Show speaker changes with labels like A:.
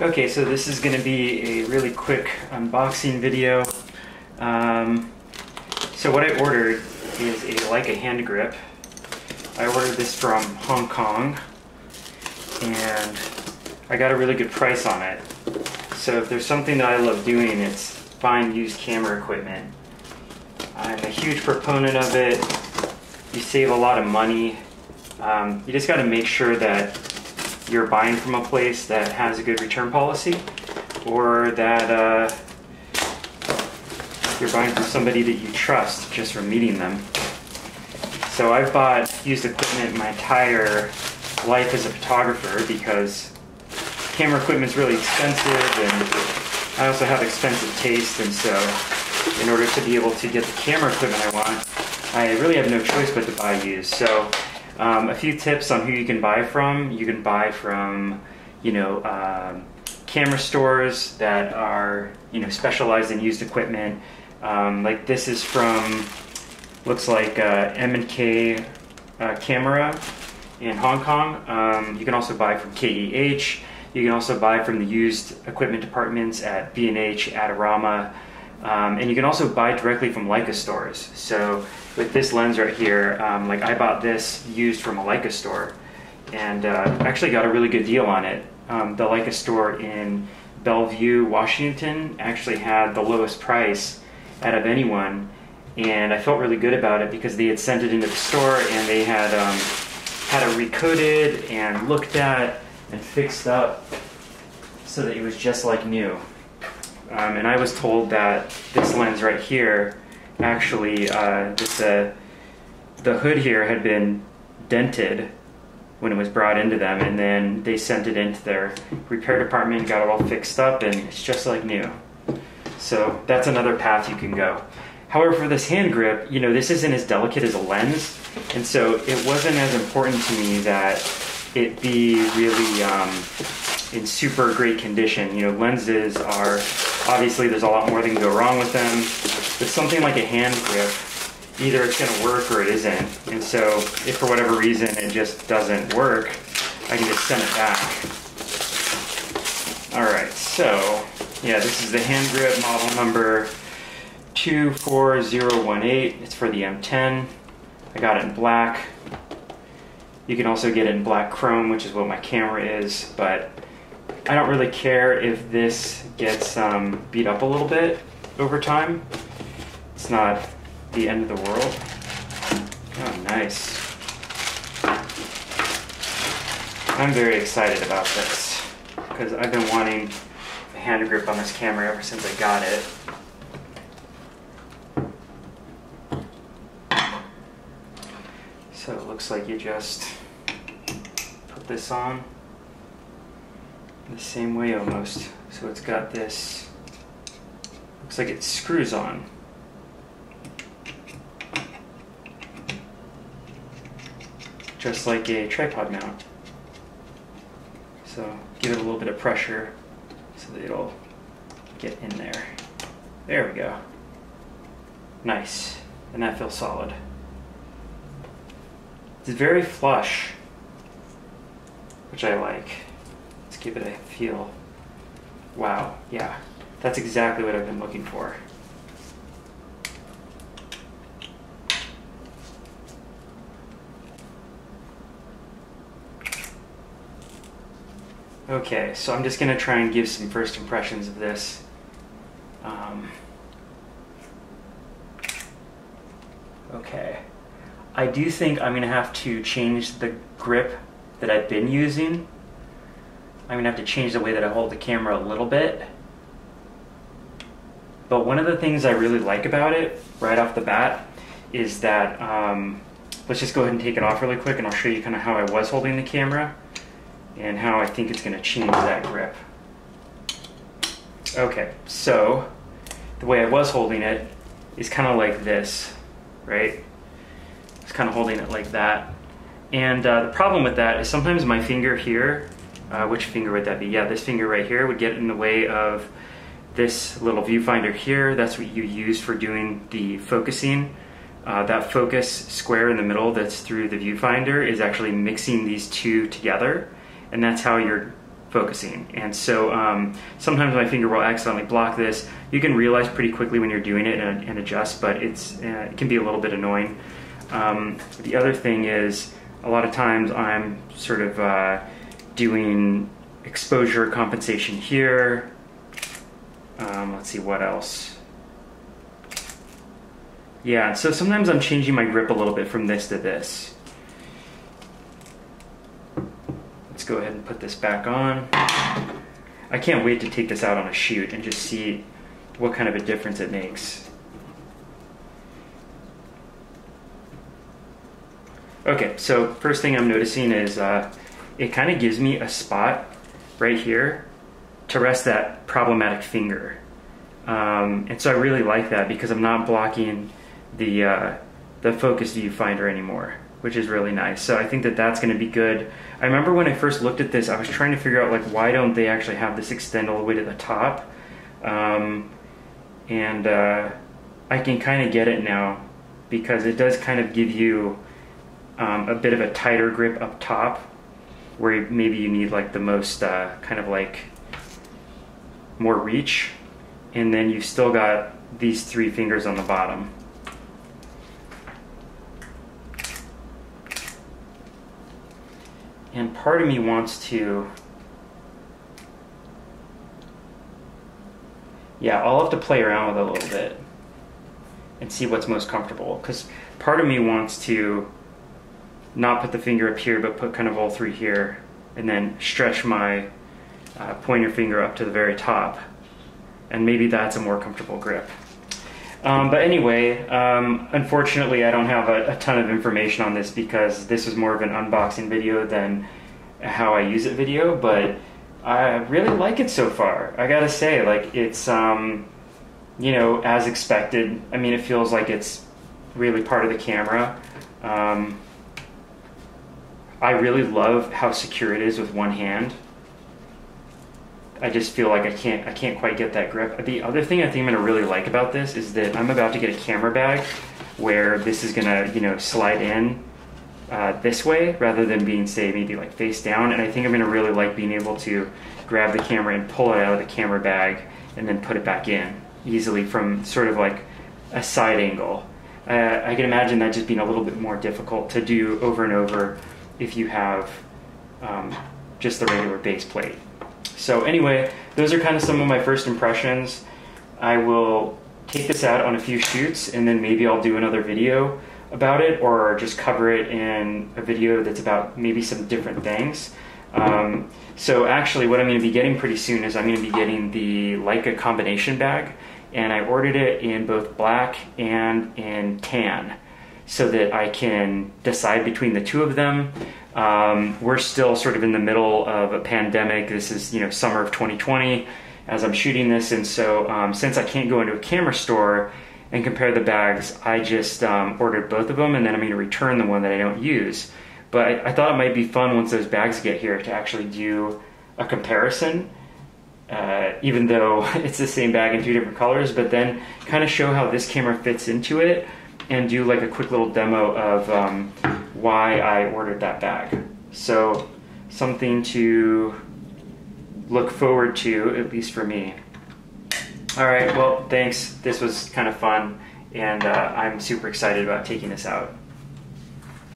A: Okay, so this is going to be a really quick unboxing video. Um, so what I ordered is a Leica hand grip. I ordered this from Hong Kong and I got a really good price on it. So if there's something that I love doing, it's buying used camera equipment. I'm a huge proponent of it. You save a lot of money. Um, you just got to make sure that you're buying from a place that has a good return policy or that uh, you're buying from somebody that you trust just from meeting them. So I've bought used equipment my entire life as a photographer because camera equipment's really expensive and I also have expensive taste and so in order to be able to get the camera equipment I want, I really have no choice but to buy used. So um, a few tips on who you can buy from. You can buy from, you know, um, camera stores that are, you know, specialized in used equipment. Um, like this is from, looks like uh, M&K uh, Kamera in Hong Kong. Um, you can also buy from KEH. You can also buy from the used equipment departments at B&H, Adorama, um, and you can also buy directly from Leica stores. So with this lens right here, um, like I bought this used from a Leica store and uh, actually got a really good deal on it. Um, the Leica store in Bellevue, Washington actually had the lowest price out of anyone and I felt really good about it because they had sent it into the store and they had um, had it recoded and looked at and fixed up so that it was just like new. Um, and I was told that this lens right here actually uh, this uh, the hood here had been dented when it was brought into them and then they sent it into their repair department got it all fixed up and it's just like new. So that's another path you can go. However for this hand grip you know this isn't as delicate as a lens and so it wasn't as important to me that it be really um, in super great condition you know lenses are obviously there's a lot more that can go wrong with them with something like a hand grip, either it's going to work or it isn't. And so if for whatever reason it just doesn't work, I can just send it back. All right, so yeah, this is the hand grip model number 24018. It's for the M10. I got it in black. You can also get it in black chrome, which is what my camera is, but I don't really care if this gets um, beat up a little bit over time. It's not the end of the world. Oh, nice. I'm very excited about this because I've been wanting a hand grip on this camera ever since I got it. So it looks like you just put this on the same way almost. So it's got this, looks like it screws on. just like a tripod mount. So give it a little bit of pressure so that it'll get in there. There we go. Nice. And that feels solid. It's very flush, which I like. Give it a feel. Wow, yeah. That's exactly what I've been looking for. Okay, so I'm just going to try and give some first impressions of this. Um, okay. I do think I'm going to have to change the grip that I've been using. I'm to have to change the way that I hold the camera a little bit. But one of the things I really like about it, right off the bat, is that, um, let's just go ahead and take it off really quick and I'll show you kind of how I was holding the camera and how I think it's to change that grip. Okay, so the way I was holding it is kind of like this, right? It's kind of holding it like that. And uh, the problem with that is sometimes my finger here, uh, which finger would that be? Yeah, this finger right here would get in the way of this little viewfinder here. That's what you use for doing the focusing. Uh, that focus square in the middle that's through the viewfinder is actually mixing these two together and that's how you're focusing. And so um, sometimes my finger will accidentally block this. You can realize pretty quickly when you're doing it and, and adjust, but it's uh, it can be a little bit annoying. Um, the other thing is a lot of times I'm sort of uh, doing exposure compensation here. Um, let's see what else. Yeah, so sometimes I'm changing my grip a little bit from this to this. Let's go ahead and put this back on. I can't wait to take this out on a shoot and just see what kind of a difference it makes. Okay, so first thing I'm noticing is uh, it kind of gives me a spot right here to rest that problematic finger. Um, and so I really like that because I'm not blocking the, uh, the focus viewfinder anymore, which is really nice. So I think that that's going to be good. I remember when I first looked at this, I was trying to figure out like why don't they actually have this extend all the way to the top? Um, and uh, I can kind of get it now because it does kind of give you um, a bit of a tighter grip up top where maybe you need like the most uh, kind of like more reach and then you've still got these three fingers on the bottom. And part of me wants to, yeah, I'll have to play around with it a little bit and see what's most comfortable. Because part of me wants to not put the finger up here, but put kind of all three here, and then stretch my uh, pointer finger up to the very top. And maybe that's a more comfortable grip. Um, but anyway, um, unfortunately, I don't have a, a, ton of information on this because this is more of an unboxing video than how I use it video. But I really like it so far. I gotta say, like it's um, you know as expected. I mean, it feels like it's really part of the camera. Um, I really love how secure it is with one hand. I just feel like I can't I can't quite get that grip. The other thing I think I'm gonna really like about this is that I'm about to get a camera bag where this is gonna you know slide in uh, this way rather than being say maybe like face down. And I think I'm gonna really like being able to grab the camera and pull it out of the camera bag and then put it back in easily from sort of like a side angle. Uh, I can imagine that just being a little bit more difficult to do over and over if you have um, just the regular base plate. So anyway, those are kind of some of my first impressions. I will take this out on a few shoots and then maybe I'll do another video about it or just cover it in a video that's about maybe some different things. Um, so actually what I'm going to be getting pretty soon is I'm going to be getting the Leica combination bag and I ordered it in both black and in tan so that I can decide between the two of them. Um, we're still sort of in the middle of a pandemic. This is, you know, summer of 2020 as I'm shooting this. And so um, since I can't go into a camera store and compare the bags, I just um, ordered both of them and then I'm going to return the one that I don't use. But I, I, thought it might be fun once those bags get here to actually do a comparison. Uh, even though it's the same bag in two different colors, but then kind of show how this camera fits into it and do like a quick little demo of um, why I ordered that bag. So something to look forward to, at least for me. All right, well, thanks. This was kind of fun, and uh, I'm super excited about taking this out.